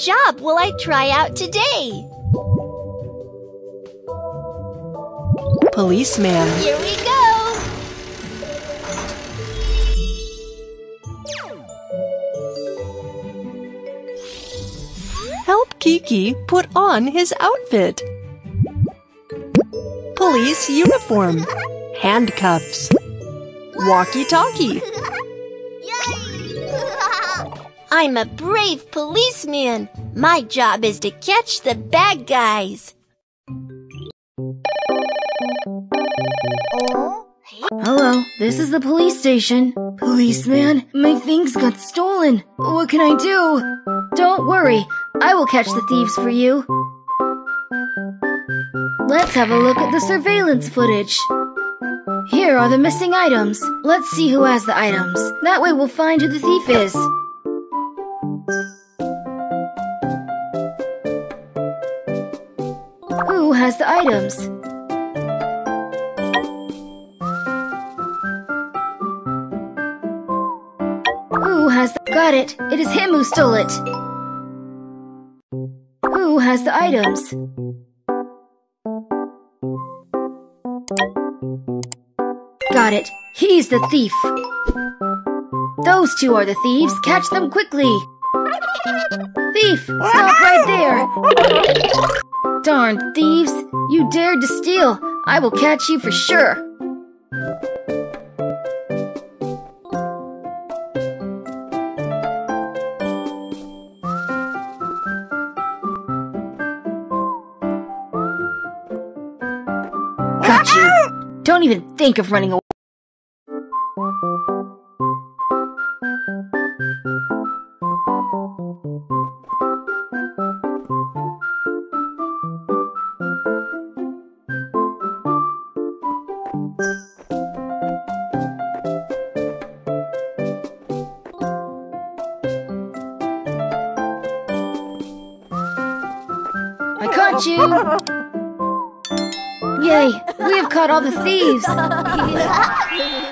job will I try out today? Policeman. Here we go. Help Kiki put on his outfit. Police uniform. Handcuffs. Walkie-talkie. I'm a brave policeman. My job is to catch the bad guys. Hello, this is the police station. Policeman, my things got stolen. What can I do? Don't worry, I will catch the thieves for you. Let's have a look at the surveillance footage. Here are the missing items. Let's see who has the items. That way we'll find who the thief is. Has the items? Who has the... Got it! It is him who stole it! Who has the items? Got it! He's the thief! Those two are the thieves! Catch them quickly! Thief! Stop right there! Darn thieves! You dared to steal! I will catch you for sure! Got you! Don't even think of running away. I caught you! Yay! We have caught all the thieves!